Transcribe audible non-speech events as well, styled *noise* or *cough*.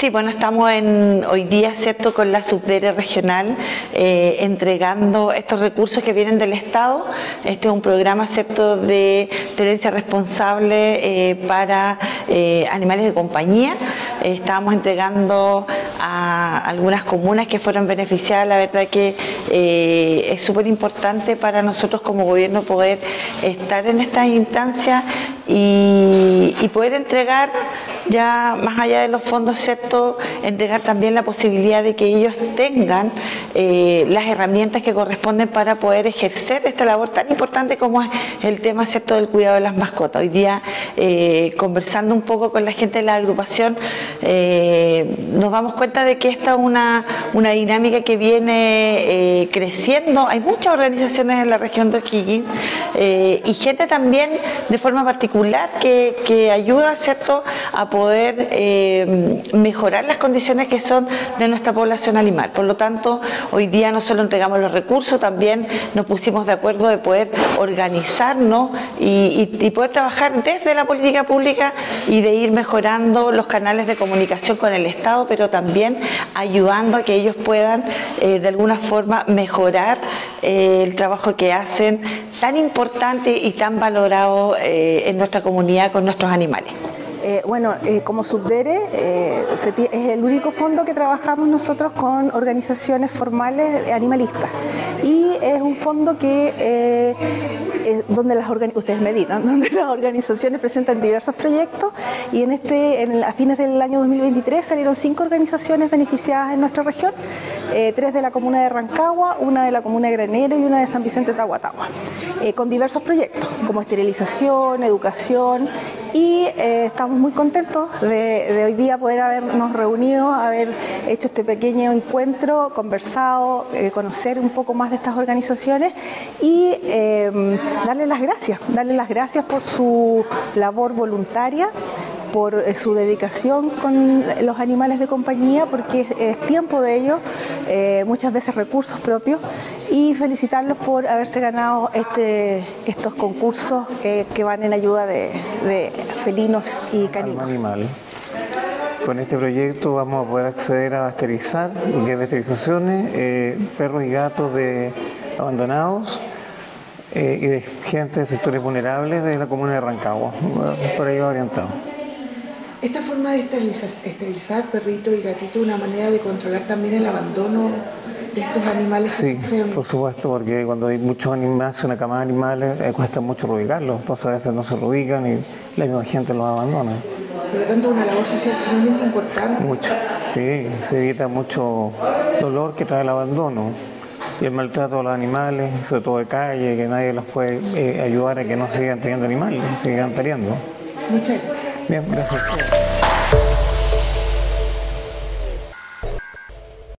Sí, bueno, estamos hoy día, ¿cierto?, con la subdere regional eh, entregando estos recursos que vienen del Estado. Este es un programa, ¿cierto?, de tenencia responsable eh, para eh, animales de compañía. estamos entregando a algunas comunas que fueron beneficiadas. La verdad que es súper importante para nosotros como gobierno poder estar en estas instancias y poder entregar ya más allá de los fondos, ¿cierto?, entregar también la posibilidad de que ellos tengan eh, las herramientas que corresponden para poder ejercer esta labor tan importante como es el tema, ¿cierto?, del cuidado de las mascotas. Hoy día, eh, conversando un poco con la gente de la agrupación, eh, nos damos cuenta de que esta es una, una dinámica que viene creciendo. Hay muchas organizaciones en la región de O'Higgins y gente también de forma particular que, que ayuda, ¿cierto?, a poder eh, mejorar las condiciones que son de nuestra población animal. Por lo tanto, hoy día no solo entregamos los recursos, también nos pusimos de acuerdo de poder organizarnos y, poder trabajar desde la política pública y de ir mejorando los canales de comunicación con el Estado, pero también ayudando a que ellos puedan eh, de alguna forma mejorar eh, el trabajo que hacen tan importante y tan valorado en nuestra comunidad con nuestros animales. Eh, bueno, eh, como Subdere eh, es el único fondo que trabajamos nosotros con organizaciones formales animalistas. Y es un fondo que donde las ustedes me dirán, *laughs* donde las organizaciones presentan diversos proyectos. Y en este a fines del año 2023 salieron cinco organizaciones beneficiadas en nuestra región, tres de la comuna de Rancagua, una de la comuna de Granero y una de San Vicente Tahuatahua, con diversos proyectos como esterilización, educación y estamos muy contentos de, hoy día poder habernos reunido, haber hecho este pequeño encuentro, conversado, eh, conocer un poco más de estas organizaciones y eh, darle las gracias, darle las gracias por su labor voluntaria por eh, su dedicación con los animales de compañía, porque es, tiempo de ellos, eh, muchas veces recursos propios, y felicitarlos por haberse ganado este, estos concursos que, van en ayuda de, felinos y caninos. Con este proyecto vamos a poder acceder a esterilizar, que es esterilizaciones, eh, perros y gatos de abandonados, y de gente de sectores vulnerables de la comuna de Rancagua, por ahí orientado. Esta forma de esterilizar, perritos y gatitos es una manera de controlar también el abandono de estos animales sí, por supuesto, porque cuando hay muchos animales, una cama de animales, eh, cuesta mucho reubicarlos, entonces a veces no se reubican y la misma gente los abandona. Por lo tanto, una labor social sumamente importante. Mucho, sí, se evita mucho dolor que trae el abandono y el maltrato de los animales, sobre todo de calle, que nadie los puede eh, ayudar a que no sigan teniendo animales, sigan peleando. Muchas gracias. Bien, gracias.